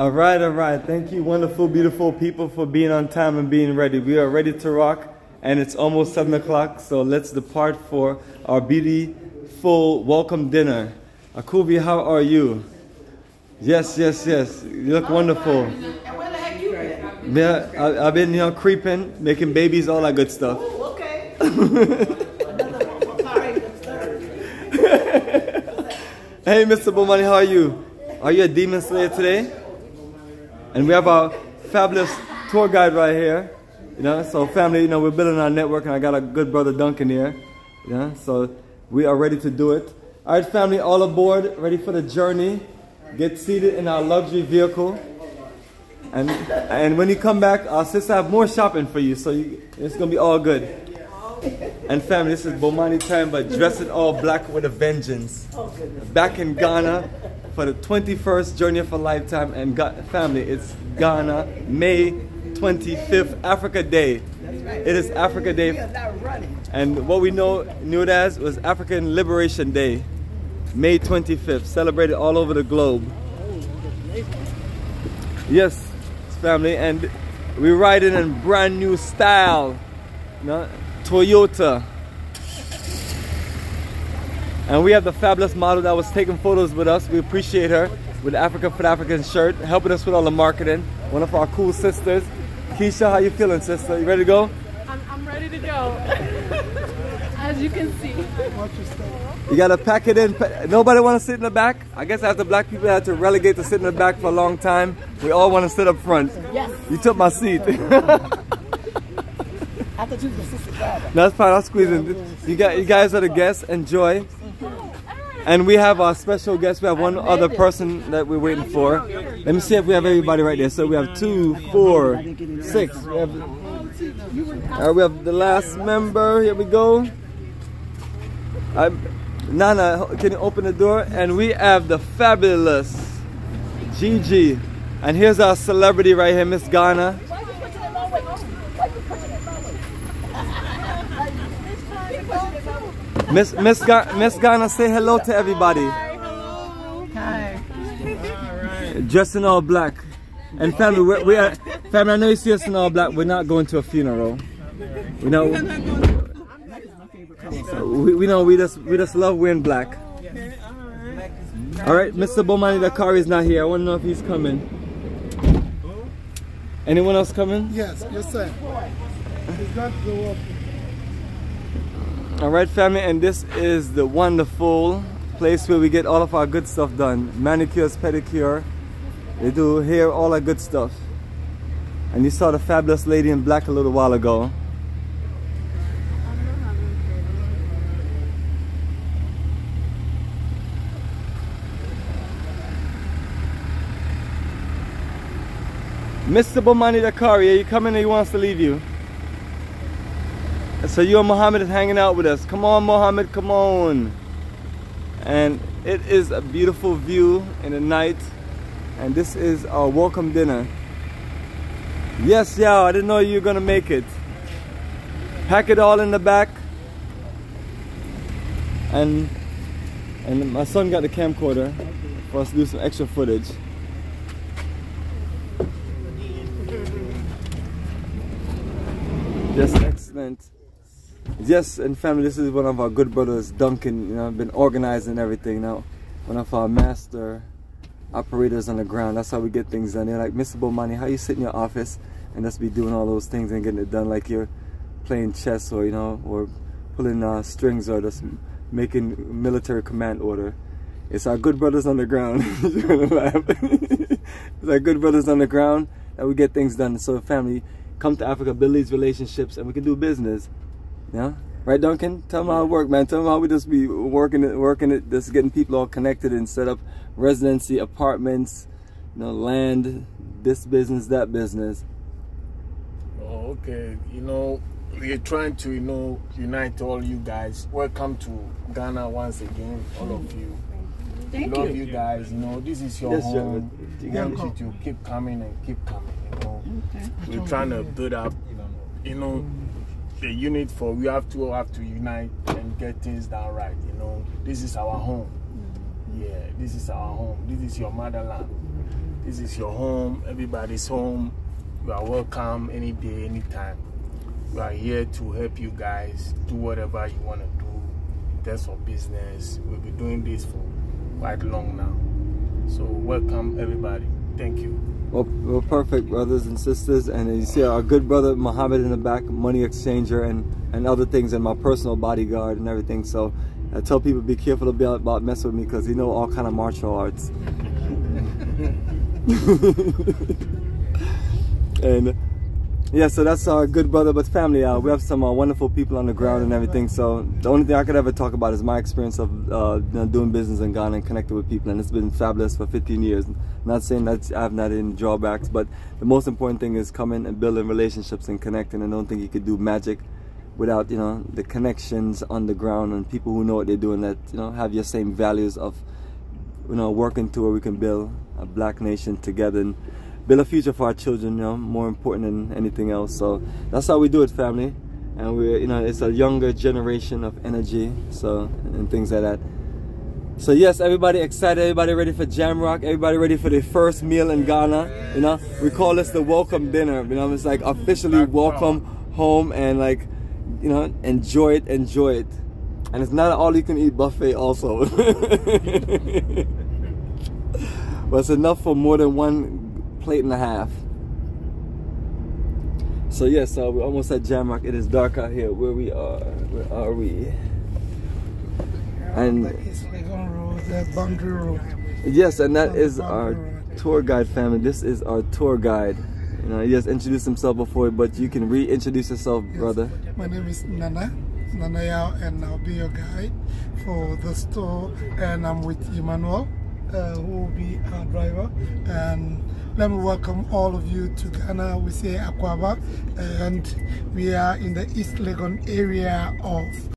All right, all right. Thank you, wonderful, beautiful people, for being on time and being ready. We are ready to rock, and it's almost 7 o'clock, so let's depart for our beautiful welcome dinner. Akubi, how are you? Yes, yes, yes. You look wonderful. And where the heck you been? Yeah, I, I've been, you know, creeping, making babies, all that good stuff. Oh, okay. Another one for Kari the third. Hey, Mr. Bomani, how are you? Are you a demon slayer today? And we have our fabulous tour guide right here. You know, so family, you know, we're building our network, and I got a good brother Duncan here. You know, so we are ready to do it. All right, family, all aboard, ready for the journey. Get seated in our luxury vehicle. And and when you come back, our sister have more shopping for you, so you, it's gonna be all good. And family, this is Bomani time, but dress it all black with a vengeance. Oh, back in Ghana for the 21st Journey of a Lifetime. And family, it's Ghana, May 25th, Africa Day. It is Africa Day. And what we know knew it as was African Liberation Day, May 25th, celebrated all over the globe. Yes, family, and we ride it in brand new style, you know, Toyota. And we have the fabulous model that was taking photos with us. We appreciate her with the Africa for African shirt, helping us with all the marketing. One of our cool sisters. Keisha, how you feeling, sister? You ready to go? I'm, I'm ready to go. As you can see. You gotta pack it in. Nobody wanna sit in the back? I guess after black people had to relegate to sit in the back for a long time, we all wanna sit up front. Yes. You took my seat. I thought you was the sister. That's fine, I'll squeeze in. You, got, you guys are the guests, enjoy. And we have our special guest. We have one other person that we're waiting for. Let me see if we have everybody right there. So we have two, four, six. We have, all right, uh, we have the last member. Here we go. I'm, Nana, can you open the door? And we have the fabulous Gigi. And here's our celebrity right here, Miss Ghana. Miss Miss Ga- Miss Ghana, say hello to everybody. Hi. Dressed in all black. And family, we're, we are family. I know you see us in all black. We're not going to a funeral. We know. We, we know we just we just love wearing black. All right, Mr. Bomani Dakari is not here. I want to know if he's coming. Anyone else coming? Yes, yes, sir. It's got to go up. All right, family, and this is the wonderful place where we get all of our good stuff done. Manicures, pedicure. They do hair, all our good stuff. And you saw the fabulous lady in black a little while ago. Mr. Bomani Dakari, are you coming or he wants to leave you? So you and Mohammed is hanging out with us. Come on, Mohammed, come on. And it is a beautiful view in the night. And this is our welcome dinner. Yes, yeah, I didn't know you were gonna make it. Pack it all in the back. And and my son got the camcorder for us to do some extra footage. Just excellent. Yes, and family, this is one of our good brothers, Duncan. You know, I've been organizing everything now. One of our master operators on the ground. That's how we get things done. They're like, Mr. Bomani, how you sit in your office and just be doing all those things and getting it done like you're playing chess or you know, or pulling uh, strings or just making military command order. It's our good brothers on the ground. You're gonna laugh. it's our good brothers on the ground that we get things done. So family, come to Africa, build these relationships, and we can do business. Yeah, right, Duncan? Tell them how it work, man. Tell them how we just be working it, working it, just getting people all connected and set up residency apartments, you know, land, this business, that business. Oh, okay. You know, we're trying to, you know, unite all you guys. Welcome to Ghana once again, all of you. Thank Love you. you guys. You know, this is your Yes, home. gentlemen. You guys to keep coming and keep coming. You know, we're trying to build up. You know, the unit for we have to have to unite and get things done right. You know, this is our home. Mm-hmm. Yeah, this is our home. This is your motherland. Mm-hmm. This is your home. Everybody's home. You are welcome any day, anytime. We are here to help you guys do whatever you want to do in terms of business. We've been doing this for quite long now. So welcome everybody. Thank you. Well, we're perfect brothers and sisters, and you see our good brother Muhammad in the back, money exchanger, and and other things, and my personal bodyguard and everything. So I tell people be careful about, about messing with me because he know all kind of martial arts. and yeah, so that's our good brother but family. Uh, we have some uh, wonderful people on the ground and everything. So the only thing I could ever talk about is my experience of uh, doing business in Ghana and connecting with people, and it's been fabulous for 15 years. not saying that I have not any drawbacks, but the most important thing is coming and building relationships and connecting. And I don't think you could do magic without you know the connections on the ground and people who know what they're doing that you know have your same values of you know working to where we can build a black nation together and build a future for our children, you know, more important than anything else. So that's how we do it, family. And we're, you know, it's a younger generation of energy, so, and things like that. So yes, everybody excited, everybody ready for JamRock, everybody ready for the first meal in Ghana, you know. We call this the welcome dinner, you know, it's like officially welcome home and like, you know, enjoy it, enjoy it. And it's not an all you can eat buffet also. but it's enough for more than one plate and a half. So yes, uh, we're almost at JamRock. It is dark out here. Where we are? Where are we? And. Yes, and that is our tour guide family. This is our tour guide. You know, he just introduced himself before, but you can reintroduce yourself, yes. brother. My name is Nana. Nana Yao, and I'll be your guide for the store. And I'm with Emmanuel, uh, who will be our driver. And let me welcome all of you to Ghana. We say Akwaaba, and we are in the East Legon area of